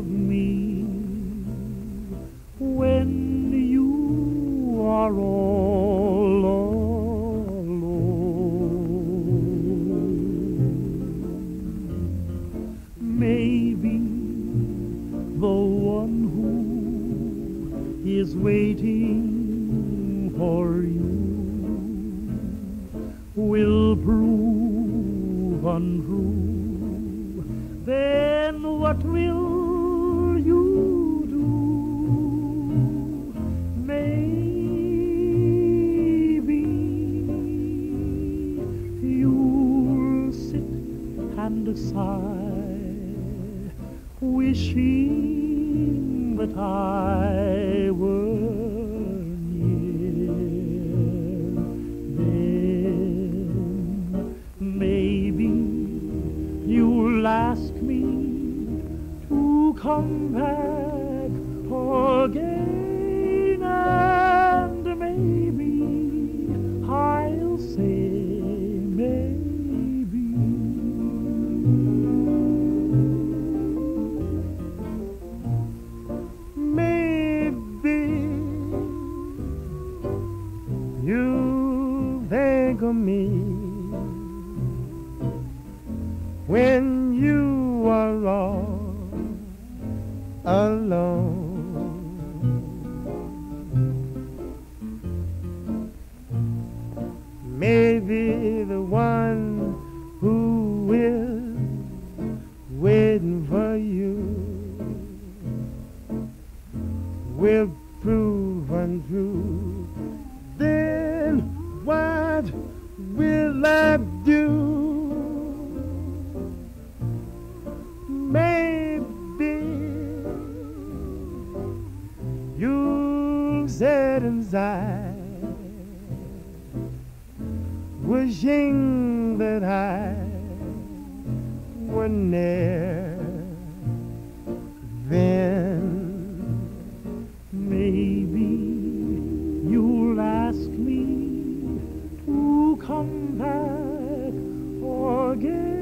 of me when you are all alone. Maybe the one who is waiting for you will prove untrue. Then what will and sigh, wishing that I were near. Then maybe you'll ask me to come back again, think of me when you are all alone. Maybe the one who is waiting for you will prove untrue what will I do? Maybe you said inside wishing that I were near then me. again.